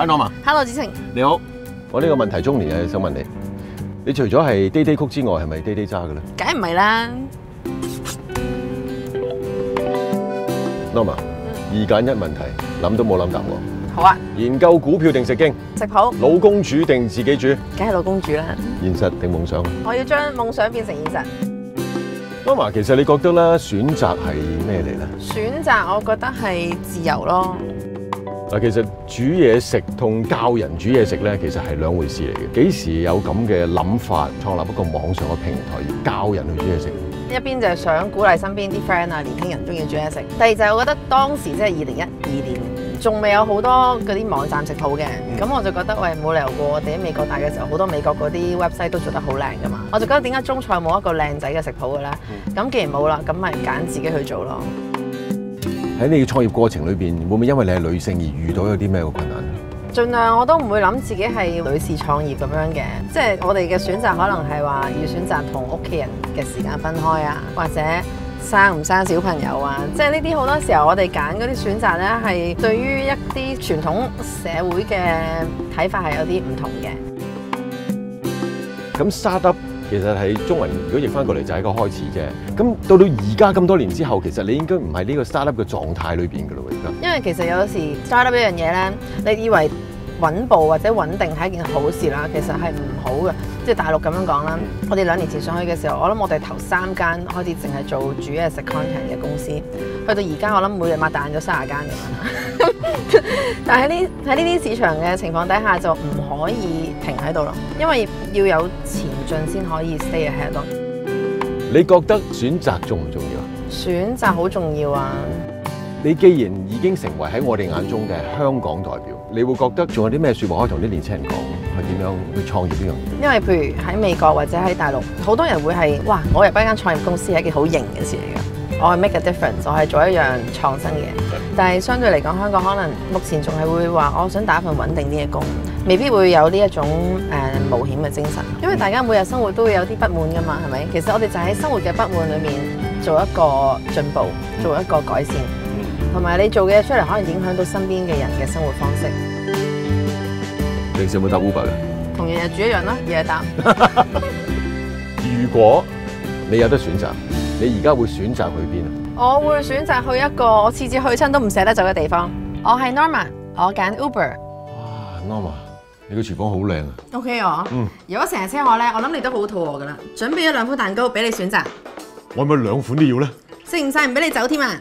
Hi Norma，Hello，子晴，你好。我呢個問題中年嘅想問你，你除咗係 day day 曲之外，係咪 day day 揸嘅咧梗係唔係啦。？Norma，二揀一問題，諗都冇諗答我。好啊，研究股票定食經？食譜，老公煮定自己煮？梗係老公煮啦。現實定夢想我要將夢想變成現實。？Norma，其實你覺得咧選擇係咩嚟咧？選擇我覺得係自由咯。嗱，其實煮嘢食同教人煮嘢食咧，其實係兩回事嚟嘅。幾時有咁嘅諗法，創立一個網上嘅平台，教人去煮嘢食？一邊就係想鼓勵身邊啲 friend 啊，年輕人中意煮嘢食。第二就係我覺得當時即係二零一二年，仲未有好多嗰啲網站食譜嘅，咁、我就覺得喂冇理由過我哋喺美國大嘅時候，好多美國嗰啲 website 都做得好靚噶嘛。我就覺得點解中菜冇一個靚仔嘅食譜嘅咧？咁、既然冇啦，咁咪揀自己去做咯。喺你嘅創業過程裏邊，會唔會因為你係女性而遇到有啲咩嘅困難？盡量我都唔會諗自己係女士創業咁樣嘅，即係我哋嘅選擇可能係話要選擇同屋企人嘅時間分開啊，或者生唔生小朋友啊，即係呢啲好多時候我哋揀嗰啲選擇呢，係對於一啲傳統社會嘅睇法係有啲唔同嘅。咁 startup 其實喺中文，如果譯翻過嚟就係一個開始啫。咁到到而家咁多年之後，其實你應該唔係呢個 startup 嘅狀態裏邊㗎咯，而家。因為其實有時 startup 一樣嘢咧，你以為穩步或者穩定係一件好事啦，其實係唔好嘅。即係大陸咁樣講啦，我哋兩年前上去嘅時候，我諗我哋頭三間開始淨係做煮嘢食 content 嘅公司，去到而家我諗每日擘大眼咗三十間咁樣。但係呢喺呢啲市場嘅情況底下，就唔可以停喺度咯，因為要有前進先可以 stay ahead 咯。你覺得選擇重唔重要啊？選擇好重要啊！你既然已經成為喺我哋眼中嘅香港代表，你會覺得仲有啲咩説話可以同啲年輕人講，係點樣去創業呢樣嘢？因為譬如喺美國或者喺大陸，好多人會係哇，我入一間創業公司係一件好型嘅事嚟嘅。我係 make a difference，我係做一樣創新嘅嘢。但係相對嚟講，香港可能目前仲係會話，我想打一份穩定啲嘅工，未必會有呢一種誒、呃、冒險嘅精神。因為大家每日生活都會有啲不滿噶嘛，係咪？其實我哋就喺生活嘅不滿裏面做一個進步，做一個改善，同埋你做嘅嘢出嚟，可能影響到身邊嘅人嘅生活方式。平時有冇搭 Uber 嘅？同日日煮一樣啦，日日搭。如果你有得選擇，你而家會選擇去邊啊？我會選擇去一個我次次去親都唔捨得走嘅地方。我係 Norma，我揀 Uber。哇，Norma，你個廚房好靚啊！OK 我，嗯如果成日車我咧，我諗你都好肚餓噶啦。準備咗兩款蛋糕俾你選擇，我係咪兩款都要咧？食唔晒唔俾你走添啊！